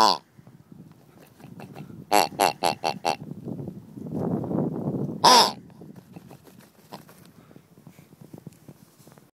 Ah.